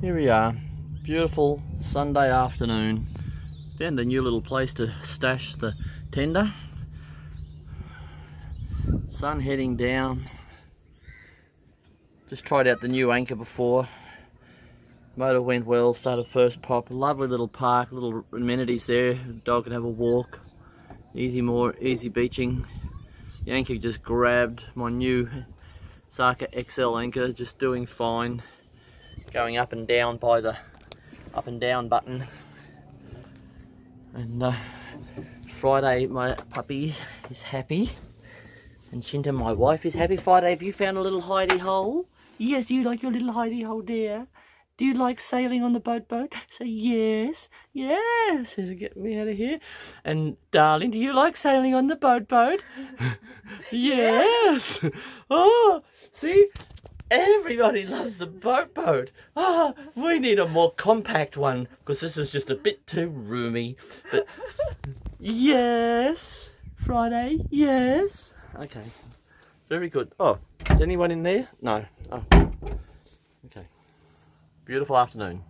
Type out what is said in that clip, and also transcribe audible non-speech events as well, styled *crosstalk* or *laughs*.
Here we are, beautiful Sunday afternoon. Found a new little place to stash the tender. Sun heading down. Just tried out the new anchor before. Motor went well, started first pop. Lovely little park, little amenities there. Dog can have a walk. Easy more, easy beaching. The anchor just grabbed my new Sarca Excel anchor, just doing fine. Going up and down by the up and down button. And uh, Friday, my puppy is happy. And Shinta, my wife, is happy. Friday, have you found a little hidey hole? Yes, do you like your little hidey hole, dear? Do you like sailing on the boat boat? Say yes, yes. Says get me out of here. And darling, do you like sailing on the boat boat? *laughs* yes. *laughs* Oh, see, everybody loves the boat boat. Oh, we need a more compact one because this is just a bit too roomy. But yes, Friday, yes. Okay, very good. Oh, is anyone in there? No. Oh. Okay. Beautiful afternoon.